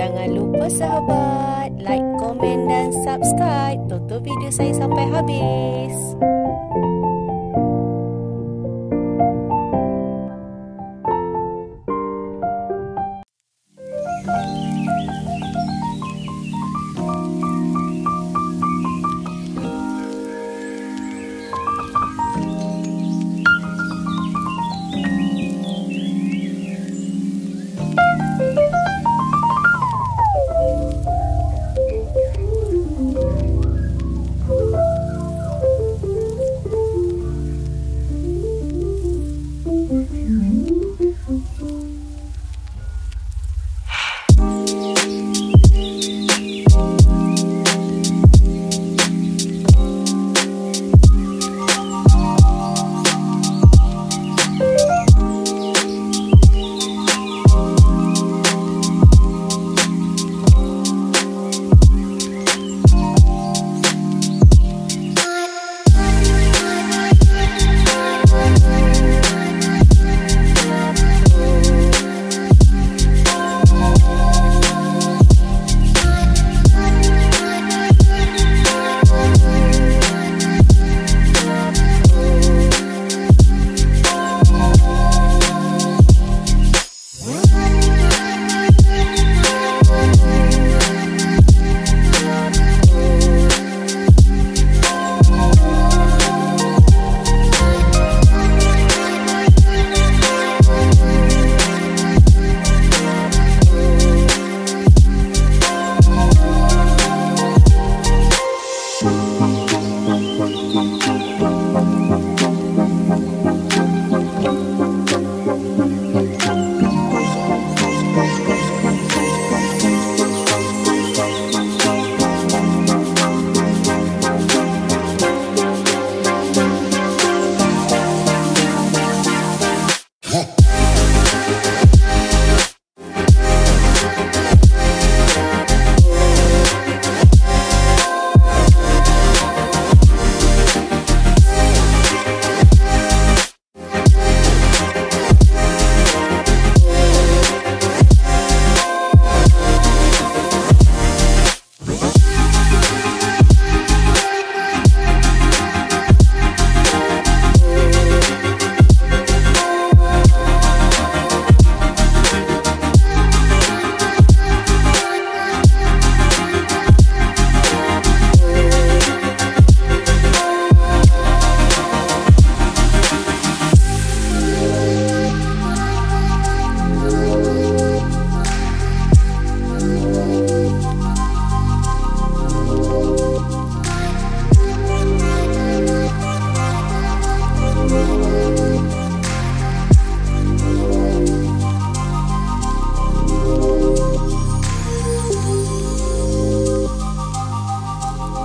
Jangan lupa sahabat, like, komen dan subscribe. Tonton video saya sampai habis.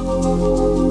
Música